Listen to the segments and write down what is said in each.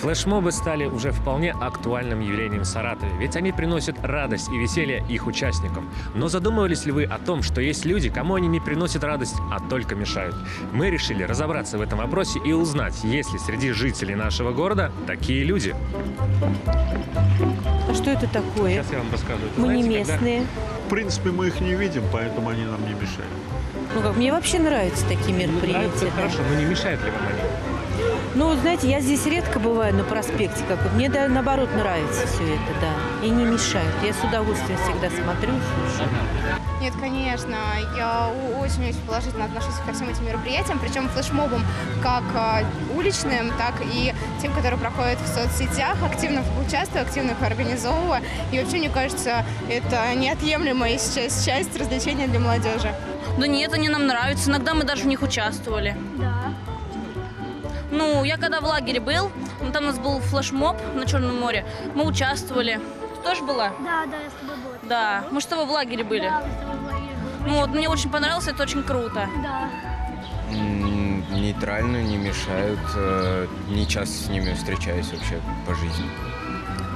Флешмобы стали уже вполне актуальным явлением в Саратове, ведь они приносят радость и веселье их участникам. Но задумывались ли вы о том, что есть люди, кому они не приносят радость, а только мешают? Мы решили разобраться в этом вопросе и узнать, есть ли среди жителей нашего города такие люди. А что это такое? Сейчас я вам расскажу. Это, Мы не знаете, когда- местные. В принципе, мы их не видим, поэтому они нам не мешают. Ну как, мне вообще нравятся такие Ну, нравится, мероприятия. да. хорошо, но не мешает ли вам они? Ну, знаете, я здесь редко бываю на проспекте, как вот. Мне да, наоборот нравится все это, да. И не мешают. Я с удовольствием всегда смотрю, слушаю. Нет, конечно, я очень-очень положительно отношусь ко всем этим мероприятиям, причем флешмобам как а, уличным, так и тем, которые проходят в соцсетях, активно участвую, активно их организовываю. И вообще, мне кажется, это неотъемлемая сейчас часть развлечения для молодежи. Да нет, они нам нравятся. Иногда мы даже в них участвовали. Да. Ну, я когда в лагере был, ну, там у нас был флешмоб на Черном море, мы участвовали. Ты тоже была? Да, да, я с тобой была. Да. Мы с тобой в лагере были. Да, мы с тобой в лагере были. Ну вот, мне очень понравилось, это очень круто. Да. Нейтрально, не мешают. э, Не часто с ними встречаюсь вообще по жизни.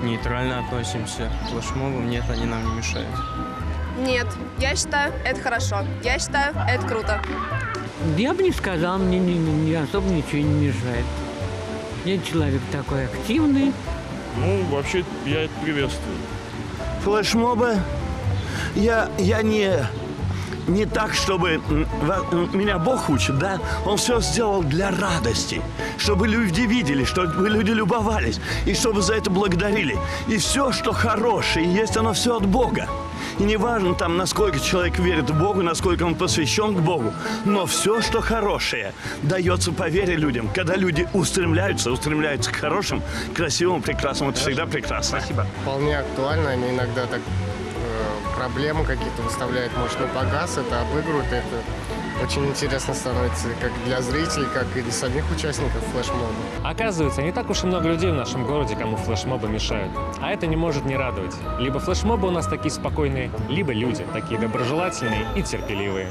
Нейтрально относимся к флешмобам, нет, они нам не мешают. Нет, я считаю, это хорошо. Я считаю, это круто. Я бы не сказал, мне не, не- особо ничего не мешает. Я человек такой активный. Ну, вообще, я это приветствую. флешмобы я, я не, не так, чтобы... Меня Бог учит, да? Он все сделал для радости. Чтобы люди видели, чтобы люди любовались. И чтобы за это благодарили. И все, что хорошее есть, оно все от Бога. И неважно там, насколько человек верит в Бога, насколько он посвящен к Богу, но все, что хорошее, дается по вере людям. Когда люди устремляются, устремляются к хорошим, красивым, прекрасным, это всегда прекрасно. Спасибо. Вполне актуально, они иногда так э, проблемы какие-то выставляют, может, на погас, это обыгрывают, это очень интересно становится как для зрителей, как и для самих участников флешмоба. Оказывается, не так уж и много людей в нашем городе, кому флешмобы мешают. А это не может не радовать. Либо флешмобы у нас такие спокойные, либо люди такие доброжелательные и терпеливые.